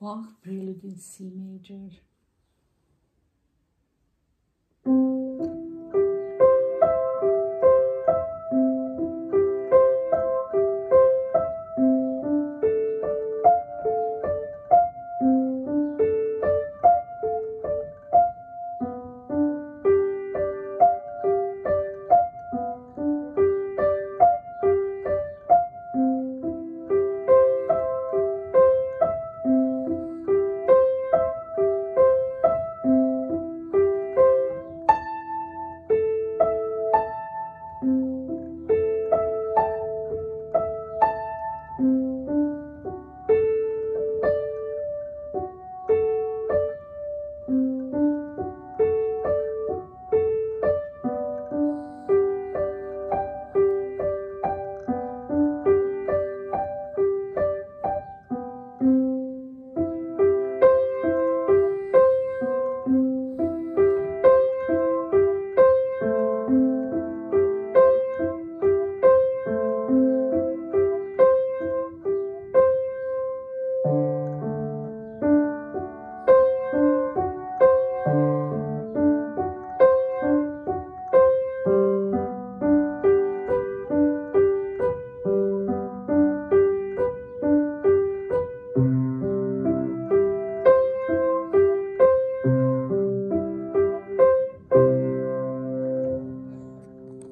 Bach Prelude in C major.